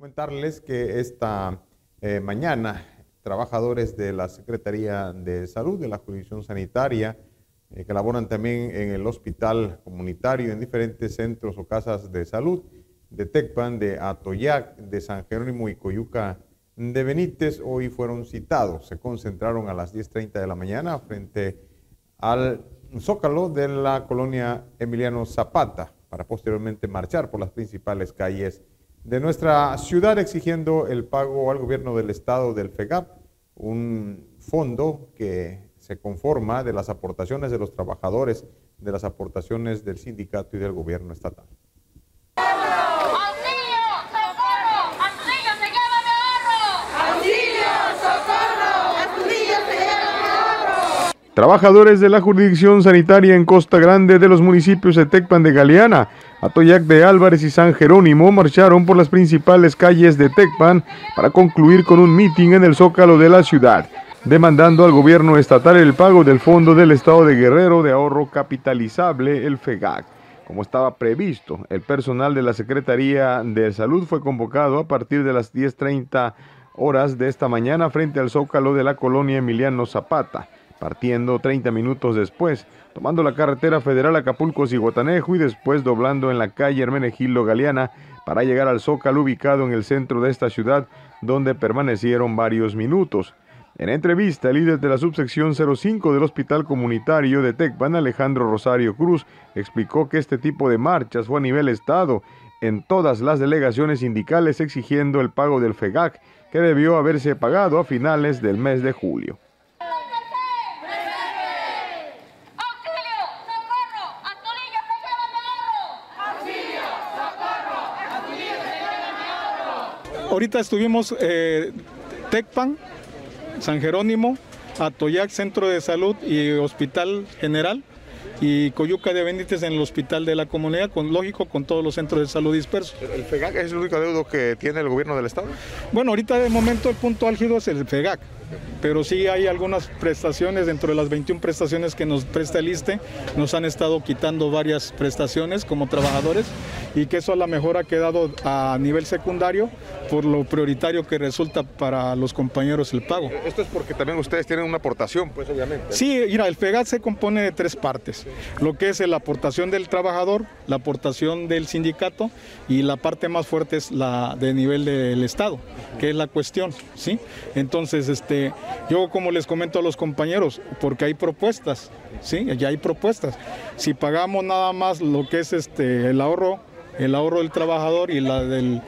Comentarles que esta eh, mañana trabajadores de la Secretaría de Salud de la Jurisdicción Sanitaria eh, que laboran también en el hospital comunitario en diferentes centros o casas de salud de Tecpan, de Atoyac, de San Jerónimo y Coyuca de Benítez hoy fueron citados. Se concentraron a las 10.30 de la mañana frente al zócalo de la colonia Emiliano Zapata para posteriormente marchar por las principales calles de nuestra ciudad exigiendo el pago al gobierno del estado del FEGAP, un fondo que se conforma de las aportaciones de los trabajadores, de las aportaciones del sindicato y del gobierno estatal. Trabajadores de la jurisdicción sanitaria en Costa Grande de los municipios de Tecpan de Galeana, Atoyac de Álvarez y San Jerónimo marcharon por las principales calles de Tecpan para concluir con un mitin en el zócalo de la ciudad, demandando al gobierno estatal el pago del Fondo del Estado de Guerrero de Ahorro Capitalizable, el FEGAC. Como estaba previsto, el personal de la Secretaría de Salud fue convocado a partir de las 10.30 horas de esta mañana frente al zócalo de la colonia Emiliano Zapata partiendo 30 minutos después, tomando la carretera federal Acapulco-Ciguatanejo y después doblando en la calle Hermenegildo Galeana para llegar al Zócalo ubicado en el centro de esta ciudad, donde permanecieron varios minutos. En entrevista, el líder de la subsección 05 del Hospital Comunitario de Tecpan, Alejandro Rosario Cruz, explicó que este tipo de marchas fue a nivel Estado en todas las delegaciones sindicales exigiendo el pago del FEGAC, que debió haberse pagado a finales del mes de julio. Ahorita estuvimos eh, Tecpan, San Jerónimo, Atoyac Centro de Salud y Hospital General y Coyuca de Benítez en el hospital de la comunidad, con lógico, con todos los centros de salud dispersos. ¿El FEGAC es el único deudo que tiene el gobierno del estado? Bueno, ahorita de momento el punto álgido es el FEGAC pero sí hay algunas prestaciones, dentro de las 21 prestaciones que nos presta el ISTE, nos han estado quitando varias prestaciones como trabajadores y que eso a lo mejor ha quedado a nivel secundario por lo prioritario que resulta para los compañeros el pago. Esto es porque también ustedes tienen una aportación, pues obviamente. Sí, mira, el FEGAT se compone de tres partes, lo que es la aportación del trabajador, la aportación del sindicato y la parte más fuerte es la de nivel del Estado, que es la cuestión, ¿sí? Entonces, este, yo como les comento a los compañeros, porque hay propuestas, ¿sí? Ya hay propuestas. Si pagamos nada más lo que es este el ahorro, el ahorro del trabajador y la del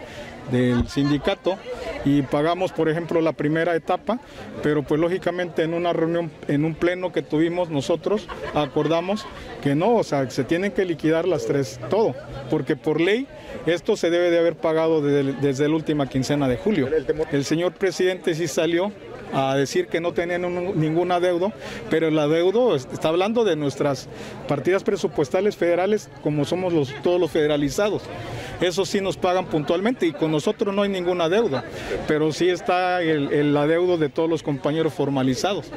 del sindicato y pagamos, por ejemplo, la primera etapa, pero pues lógicamente en una reunión, en un pleno que tuvimos nosotros, acordamos que no, o sea, se tienen que liquidar las tres, todo, porque por ley esto se debe de haber pagado desde, desde la última quincena de julio. El señor presidente sí salió a decir que no tenían ningún adeudo, pero el adeudo está hablando de nuestras partidas presupuestales federales como somos los, todos los federalizados. Eso sí nos pagan puntualmente y con nosotros no hay ninguna deuda, pero sí está el, el adeudo de todos los compañeros formalizados,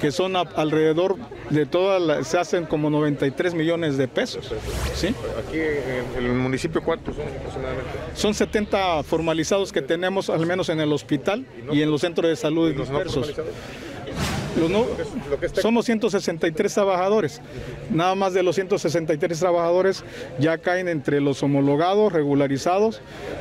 que son alrededor de todas, se hacen como 93 millones de pesos. ¿sí? Aquí en el municipio, ¿cuántos son aproximadamente? Son 70 formalizados que tenemos al menos en el hospital y en los centros de salud dispersos somos 163 trabajadores. Nada más de los 163 trabajadores ya caen entre los homologados, regularizados,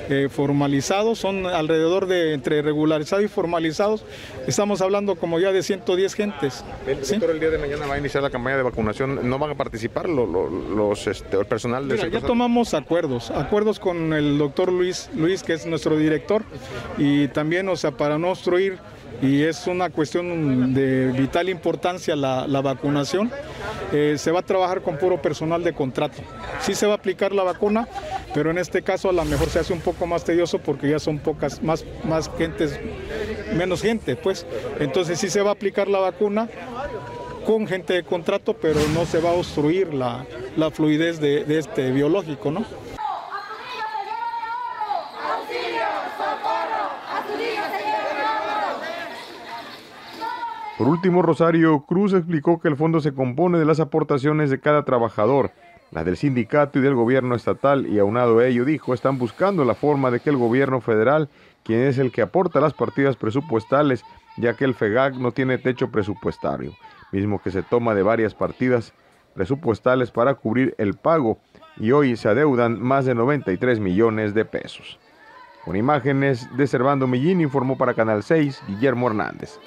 eh, formalizados. Son alrededor de entre regularizados y formalizados. Estamos hablando como ya de 110 gentes. El, el día de mañana va a iniciar la campaña de vacunación. ¿No van a participar los, este, el personal de Ya tomamos acuerdos, acuerdos con el doctor Luis, Luis, que es nuestro director, y también, o sea, para no obstruir y es una cuestión de vital importancia la, vacunación. Eh, se va a trabajar con puro personal de contrato. Sí se va a aplicar la vacuna, pero en este caso a lo mejor se hace un poco más tedioso porque ya son pocas, más, más gentes, menos gente, pues. Entonces sí se va a aplicar la vacuna con gente de contrato, pero no se va a obstruir la, fluidez de, de este biológico, ¿no? Por último, Rosario Cruz explicó que el fondo se compone de las aportaciones de cada trabajador, las del sindicato y del gobierno estatal, y aunado a ello dijo, están buscando la forma de que el gobierno federal, quien es el que aporta las partidas presupuestales, ya que el FEGAC no tiene techo presupuestario, mismo que se toma de varias partidas presupuestales para cubrir el pago, y hoy se adeudan más de 93 millones de pesos. Con imágenes de Servando Millín informó para Canal 6 Guillermo Hernández.